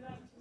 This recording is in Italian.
Grazie.